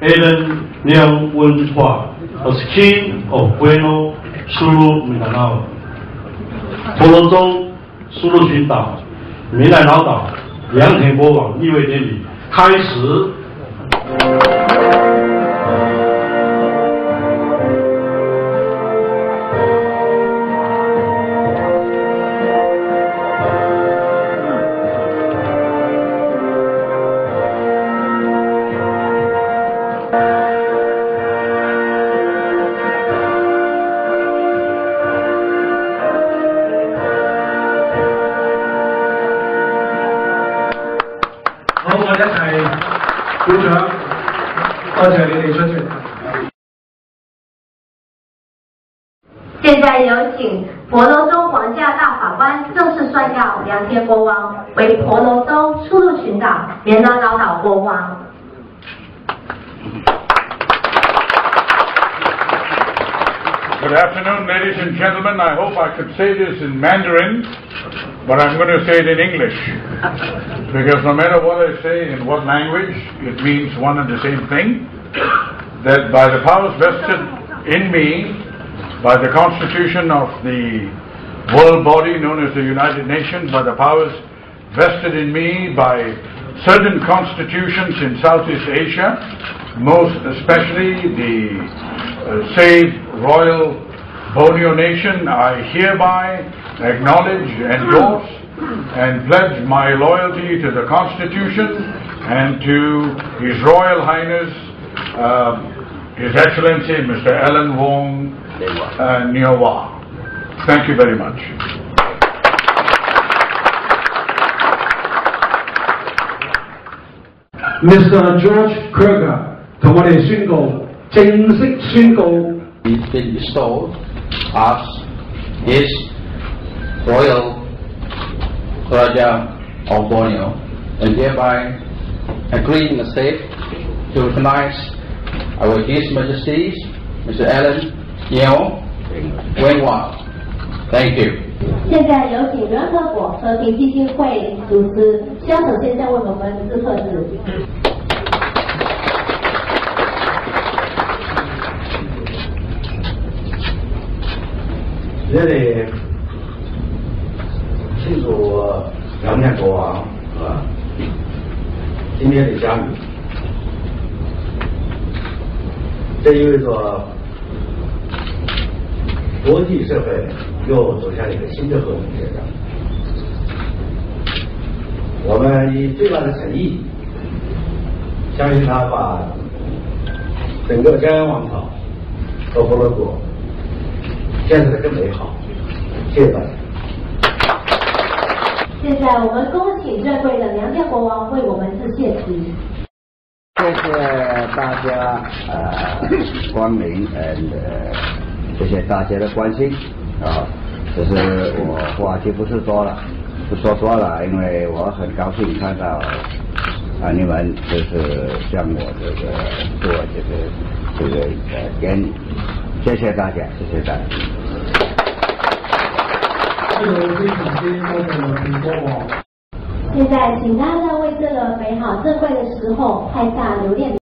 Alan Liang Wenhua was king of Bueno Sulu Mindanao。婆罗洲苏禄群岛闽南老岛良田国王立位典礼开始。鼓掌，多謝你哋出席。现在有请婆罗洲皇家大法官正式宣告梁天国王为婆罗洲出入群岛棉兰老岛国王。Good afternoon, ladies and gentlemen. I hope I could say this in Mandarin, but I'm going to say it in English. Because no matter what I say in what language, it means one and the same thing. That by the powers vested in me, by the constitution of the world body known as the United Nations, by the powers vested in me by certain constitutions in Southeast Asia, most especially the uh, saved royal Borneo nation, I hereby acknowledge, endorse, and pledge my loyalty to the Constitution and to His Royal Highness, uh, His Excellency Mr. Alan Wong uh, Nyowa. Thank you very much. ，Mr. George Kruger 同我哋宣告，正式宣告 He's been bestowed as His Royal Raja of Borneo and hereby agree in the state to recognize our His Majesty's Mr. Alan Yeo Wenhua. Thank you. 现在有请联合国和平基金会主持肖首先生为我们致贺词。 这里庆祝梁天国王啊今天的加冕，这意味着国际社会又走向一个新的和平阶段。我们以最大的诚意，相信他把整个江安王朝和婆罗国建设的更美好。谢谢大家。现在我们恭请最贵的梁家国王为我们致谢词。谢谢大家呃光临，呃，谢谢大家的关心啊。这是我话题不是多了，不说多了，因为我很高兴看到啊你们就是向我这个做这个这个呃典礼，谢谢大家，谢谢大家。现在请大家为这个美好珍贵的时候拍下留念。